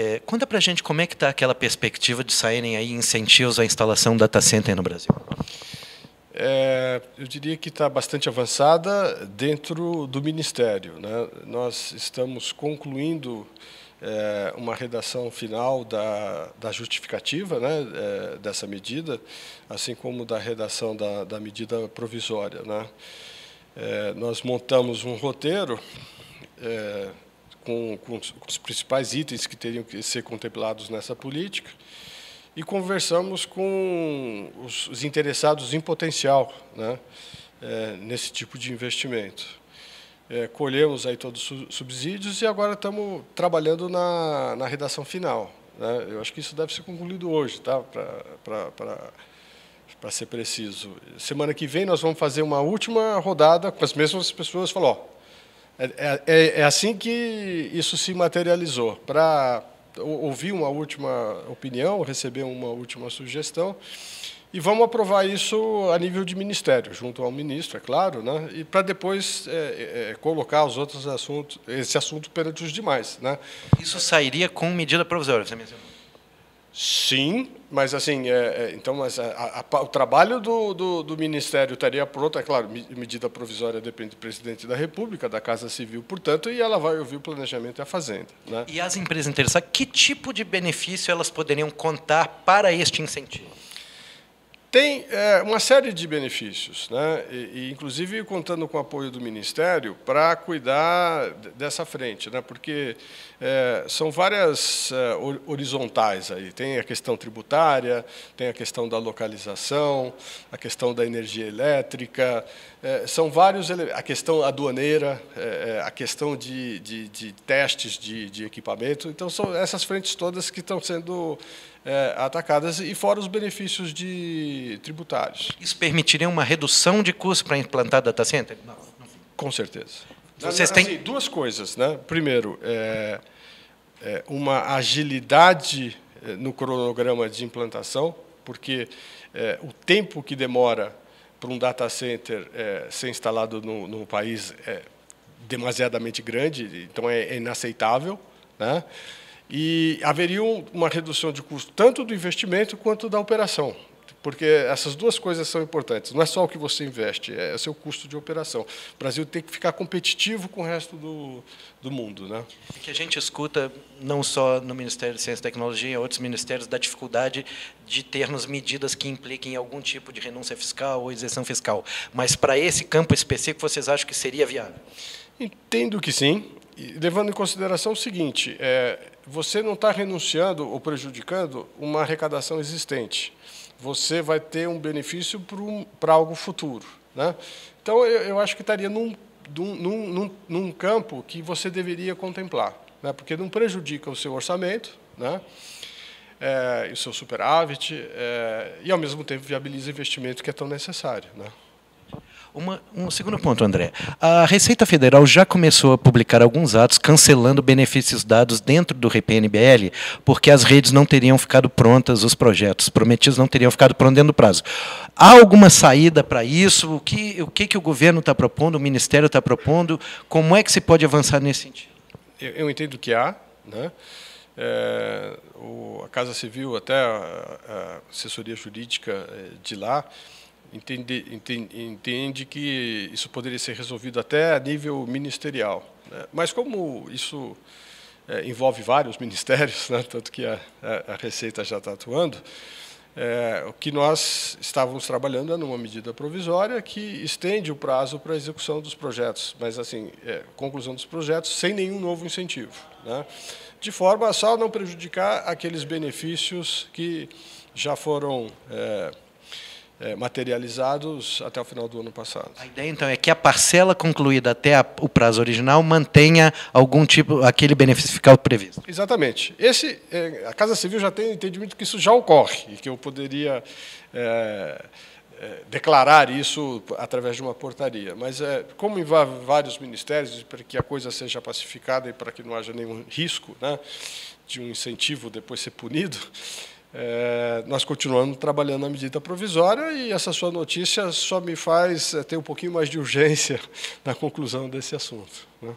É, conta para a gente como é que está aquela perspectiva de saírem aí incentivos à instalação data center no Brasil. É, eu diria que está bastante avançada dentro do Ministério. Né? Nós estamos concluindo é, uma redação final da, da justificativa né, é, dessa medida, assim como da redação da, da medida provisória. Né? É, nós montamos um roteiro é, com, com, os principais itens que teriam que ser contemplados nessa política e conversamos com os, os interessados em potencial né, é, nesse tipo de investimento. É, colhemos aí todos os subsídios e agora estamos trabalhando na, na redação final. Né? Eu acho que isso deve ser concluído hoje, tá? para ser preciso. Semana que vem nós vamos fazer uma última rodada com as mesmas pessoas. Falou, é, é, é assim que isso se materializou. Para ouvir uma última opinião, receber uma última sugestão. E vamos aprovar isso a nível de ministério, junto ao ministro, é claro, né? e para depois é, é, é, colocar os outros assuntos, esse assunto perante os demais. Né? Isso sairia com medida provisória, você mencionou? Sim, mas assim, é, é, então, mas a, a, o trabalho do, do, do, Ministério estaria pronto, é claro, medida provisória depende do presidente da República, da Casa Civil, portanto, e ela vai ouvir o planejamento e a Fazenda. Né? E as empresas interessadas, que tipo de benefício elas poderiam contar para este incentivo? Tem é, uma série de benefícios, né? E, e, inclusive contando com o apoio do Ministério para cuidar dessa frente, né? porque é, são várias é, horizontais aí. Tem a questão tributária, tem a questão da localização, a questão da energia elétrica, é, são vários a questão aduaneira, é, é, a questão de, de, de testes de, de, equipamento. Então são essas frentes todas que estão sendo atacadas e fora os benefícios de tributários. Isso permitiria uma redução de custo para implantar data center? Não, não. Com certeza. Vocês têm assim, duas coisas, né? Primeiro, é, é uma agilidade é, no cronograma de implantação, porque é, o tempo que demora para um data center é, ser instalado no, no, país é demasiadamente grande, então é, é inaceitável, né? E haveria uma redução de custo tanto do investimento quanto da operação, porque essas duas coisas são importantes. Não é só o que você investe, é o seu custo de operação. O Brasil tem que ficar competitivo com o resto do, do mundo. Né? O que a gente escuta, não só no Ministério de Ciência e Tecnologia, em outros ministérios, da dificuldade de termos medidas que impliquem algum tipo de renúncia fiscal ou isenção fiscal. Mas, para esse campo específico, vocês acham que seria viável? Entendo que sim, levando em consideração o seguinte, é, você não está renunciando ou prejudicando uma arrecadação existente. Você vai ter um benefício para algo futuro. Né? Então, eu, eu acho que estaria num, num, num, num, campo que você deveria contemplar, né? porque não prejudica o seu orçamento, né? É, o seu superávit, é, e, ao mesmo tempo, viabiliza o investimento que é tão necessário. Né? Uma, um segundo ponto, André. A Receita Federal já começou a publicar alguns atos cancelando benefícios dados dentro do RPNBL, porque as redes não teriam ficado prontas, os projetos prometidos não teriam ficado prontos dentro do prazo. Há alguma saída para isso? O que, o que, que o governo está propondo, o Ministério está propondo? Como é que se pode avançar nesse sentido? Eu, eu entendo que há. Né? É, o, a Casa Civil, até a, a assessoria jurídica é, de lá, entende, entende, entende, que isso poderia ser resolvido até a nível ministerial. Né? Mas como isso é, envolve vários ministérios, né? tanto que a, a, a Receita já está atuando, é, o que nós estávamos trabalhando é numa medida provisória que estende o prazo para a execução dos projetos, mas assim, é, conclusão dos projetos sem nenhum novo incentivo, né? de forma a só não prejudicar aqueles benefícios que já foram é, materializados até o final do ano passado. A ideia então é que a parcela concluída até a, o prazo original mantenha algum tipo aquele benefício fiscal previsto. Exatamente. Esse é, a Casa Civil já tem entendimento que isso já ocorre e que eu poderia é, é declarar isso através de uma portaria. Mas é, como envolve vários ministérios para que a coisa seja pacificada e para que não haja nenhum risco, né, de um incentivo depois ser punido. É, nós continuamos trabalhando na medida provisória e essa sua notícia só me faz é, ter um pouquinho mais de urgência na conclusão desse assunto. Né?